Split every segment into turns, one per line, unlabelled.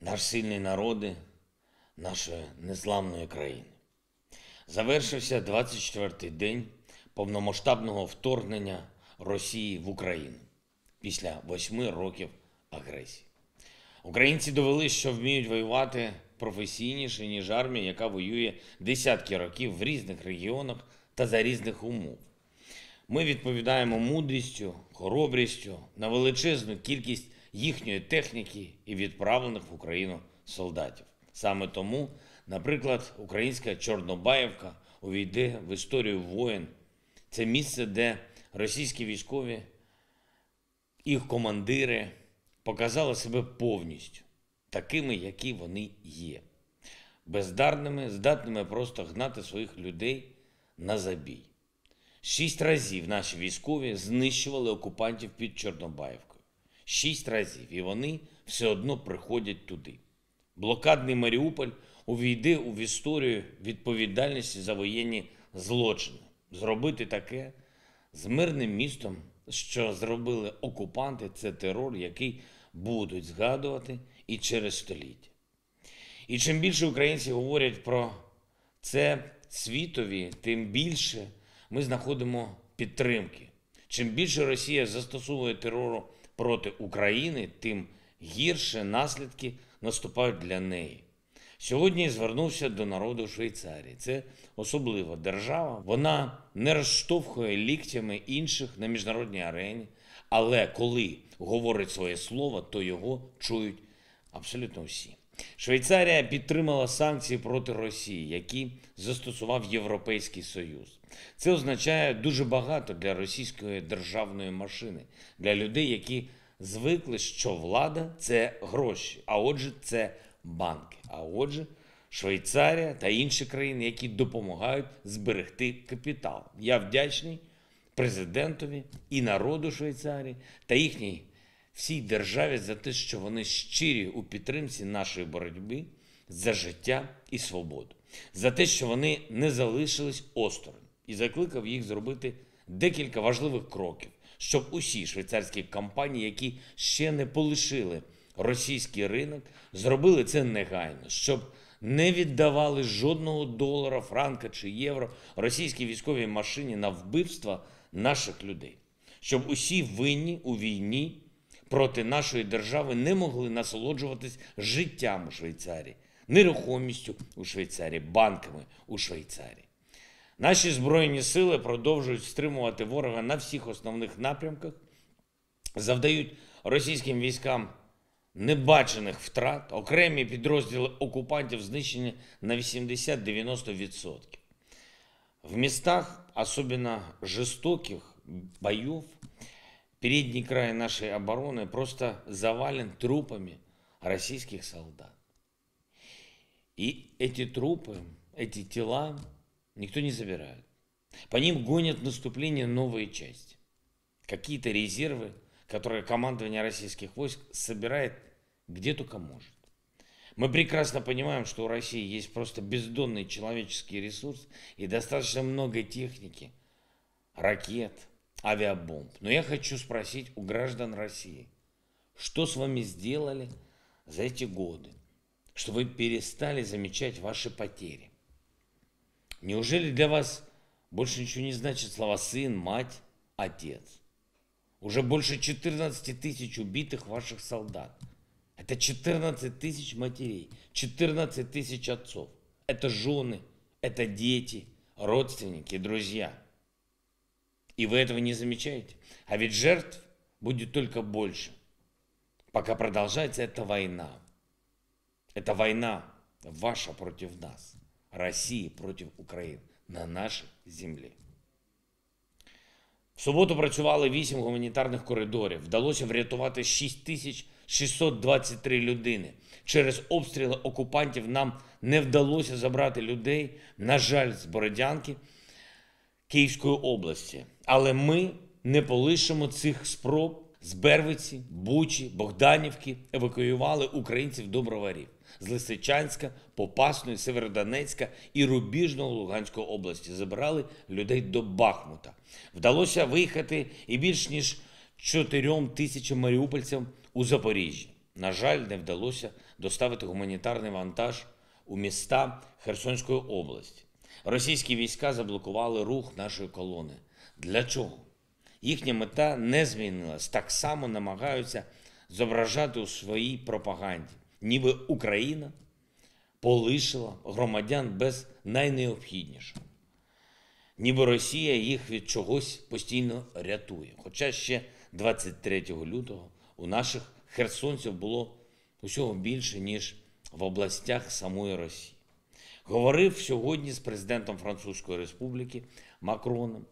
наш сильний народи нашої незламної країни. Завершився 24-й день повномасштабного вторгнення Росії в Україну після восьми років агресії. Українці довели, що вміють воювати професійніше, ніж армія, яка воює десятки років в різних регіонах та за різних умов. Ми відповідаємо мудрістю, хоробрістю на величезну кількість їхньої техніки і відправлених в Україну солдатів. Саме тому, наприклад, українська Чорнобаївка увійде в історію воїн. Це місце, де російські військові, їх командири показали себе повністю такими, які вони є. Бездарними, здатними просто гнати своїх людей на забій. Шість разів наші військові знищували окупантів під Чорнобаївкою. Шість разів. І вони все одно приходять туди. Блокадний Маріуполь увійде у історію відповідальності за воєнні злочини. Зробити таке з мирним містом, що зробили окупанти, це терор, який будуть згадувати і через століття. І чим більше українці говорять про це світові, тим більше ми знаходимо підтримки. Чим більше Росія застосовує терору проти України, тим гірше наслідки наступають для неї. Сьогодні звернувся до народу Швейцарії. Це особлива держава. Вона не розштовхує ліктями інших на міжнародній арені, але коли говорить своє слово, то його чують абсолютно всі. Швейцарія підтримала санкції проти Росії, які застосував Європейський Союз. Це означає дуже багато для російської державної машини, для людей, які звикли, що влада це гроші, а отже, це банки. А отже, Швейцарія та інші країни, які допомагають зберегти капітал. Я вдячний президентові і народу Швейцарії та їхній всій державі за те, що вони щирі у підтримці нашої боротьби за життя і свободу, за те, що вони не залишились осторонь, і закликав їх зробити декілька важливих кроків, щоб усі швейцарські компанії, які ще не полишили російський ринок, зробили це негайно, щоб не віддавали жодного долара, франка чи євро російській військовій машині на вбивства наших людей, щоб усі винні у війні проти нашої держави не могли насолоджуватись життям у Швейцарії, нерухомістю у Швейцарії, банками у Швейцарії. Наші збройні сили продовжують стримувати ворога на всіх основних напрямках, завдають російським військам небачених втрат, окремі підрозділи окупантів знищені на 80-90%. В местах особенно жестоких боев передний край нашей обороны просто завален трупами российских солдат. И эти трупы, эти тела никто не забирает. По ним гонят наступление новые части. Какие-то резервы, которые командование российских войск собирает где только может. Мы прекрасно понимаем, что у России есть просто бездонный человеческий ресурс и достаточно много техники, ракет, авиабомб. Но я хочу спросить у граждан России, что с вами сделали за эти годы, что вы перестали замечать ваши потери? Неужели для вас больше ничего не значит слова «сын», «мать», «отец»? Уже больше 14 тысяч убитых ваших солдат. Это 14 тысяч матерей, 14 тысяч отцов. Это жены, это дети, родственники, друзья. И вы этого не замечаете. А ведь жертв будет только больше, пока продолжается эта война. Это война ваша против нас, России против України на нашій землі. В суботу працювали 8 гуманітарних коридорів. Вдалося врятувати 6623 людини. Через обстріли окупантів нам не вдалося забрати людей, на жаль, з Бородянки Київської області. Але ми не полишимо цих спроб з Бервиці, Бучі, Богданівки евакуювали українців до Броварів з Лисичанська, Попасної, Северодонецька і Рубіжного Луганської області. Забирали людей до Бахмута. Вдалося виїхати і більш ніж чотирьом тисячам маріупольцям у Запоріжжі. на жаль, не вдалося доставити гуманітарний вантаж у міста Херсонської області. Російські війська заблокували рух нашої колони. Для чого? Їхня мета не змінилась. Так само намагаються зображати у своїй пропаганді, ніби Україна полишила громадян без найнеобхіднішого. Ніби Росія їх від чогось постійно рятує. Хоча ще 23 лютого у наших херсонців було усього більше, ніж в областях самої Росії. Говорив сьогодні з президентом Французької Республіки Макроном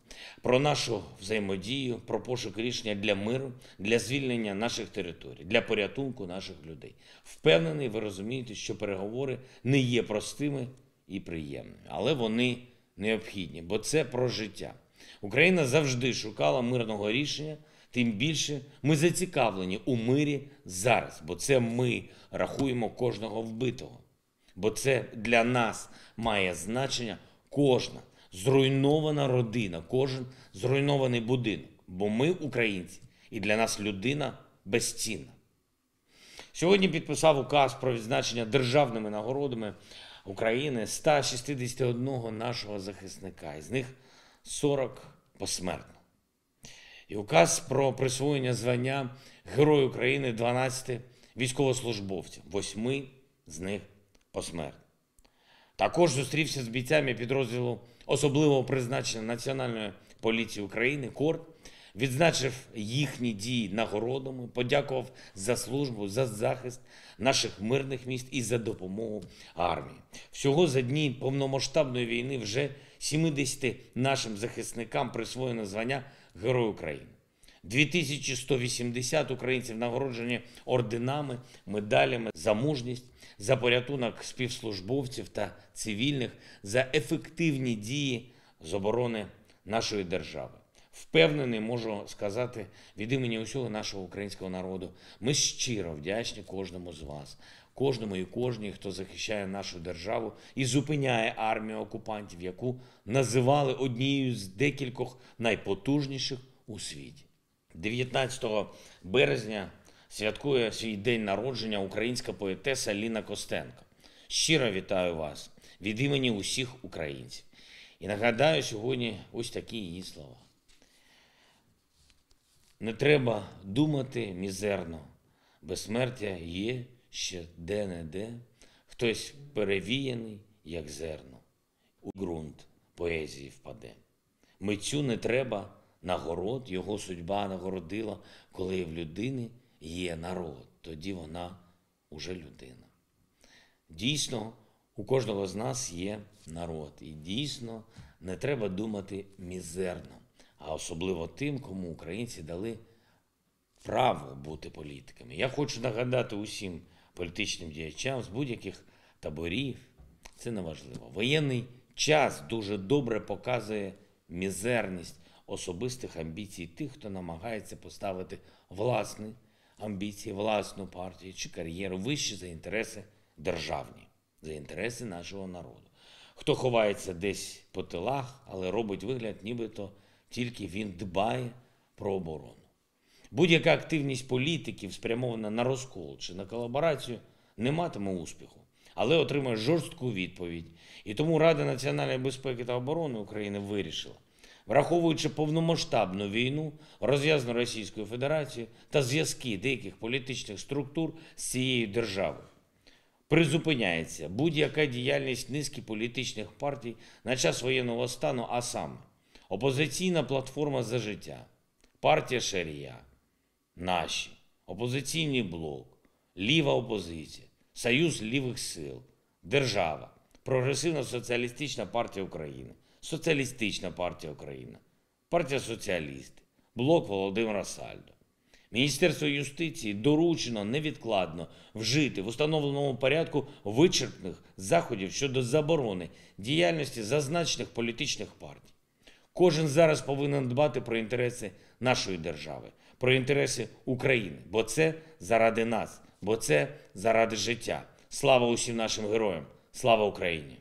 про нашу взаємодію, про пошук рішення для миру, для звільнення наших територій, для порятунку наших людей. Впевнений, ви розумієте, що переговори не є простими і приємними, але вони необхідні, бо це про життя. Україна завжди шукала мирного рішення. Тим більше ми зацікавлені у мирі зараз, бо це ми рахуємо кожного вбитого. Бо це для нас має значення кожна зруйнована родина, кожен зруйнований будинок. Бо ми українці, і для нас людина безцінна. Сьогодні підписав указ про відзначення державними нагородами України 161 нашого захисника, із них 40 посмертно. І указ про присвоєння звання Герой України 12 військовослужбовців, восьми з них посмертно. Також зустрівся з бійцями підрозділу особливого призначення Національної поліції України КОРД, відзначив їхні дії нагородами, подякував за службу, за захист наших мирних міст і за допомогу армії. Всього за дні повномасштабної війни вже 70 нашим захисникам присвоєно звання Герой України. 2180 українців нагороджені орденами, медалями за мужність, за порятунок співслужбовців та цивільних, за ефективні дії з оборони нашої держави. Впевнений, можу сказати від імені усього нашого українського народу. Ми щиро вдячні кожному з вас, кожному і кожній, хто захищає нашу державу і зупиняє армію окупантів, яку називали однією з декількох найпотужніших у світі. 19 березня святкує свій день народження українська поетеса Ліна Костенко. Щиро вітаю вас від імені усіх українців. І нагадаю сьогодні ось такі її слова. Не треба думати мізерно, безсмертя є ще де-не-де, хтось перевіяний, як зерно, у ґрунт поезії впаде. Митцю не треба нагород, його судьба нагородила, коли в людини є народ, тоді вона уже людина. Дійсно, у кожного з нас є народ, і дійсно не треба думати мізерно, а особливо тим, кому українці дали право бути політиками. Я хочу нагадати усім політичним діячам з будь-яких таборів. Це неважливо. Воєнний час дуже добре показує мізерність особистих амбіцій тих, хто намагається поставити власні амбіції, власну партію чи кар'єру вище за інтереси державні, за інтереси нашого народу. Хто ховається десь по тилах, але робить вигляд, нібито тільки він дбає про оборону. Будь-яка активність політиків, спрямована на розкол чи на колаборацію, не матиме успіху, але отримає жорстку відповідь. І тому Рада національної безпеки та оборони України вирішила, враховуючи повномасштабну війну, розв'язану Російською Федерацією та зв'язки деяких політичних структур з цією державою. Призупиняється будь-яка діяльність низки політичних партій на час воєнного стану, а саме опозиційна платформа за життя, партія Шарія, наші, опозиційний блок, ліва опозиція, Союз лівих сил, держава, Прогресивна соціалістична партія України, Соціалістична партія України, партія соціалісти, блок Володимира Сальдо. Міністерство юстиції доручено невідкладно вжити в установленому порядку вичерпних заходів щодо заборони діяльності зазначених політичних партій. Кожен зараз повинен дбати про інтереси нашої держави, про інтереси України, бо це заради нас, бо це заради життя. Слава усім нашим героям! Слава Україні!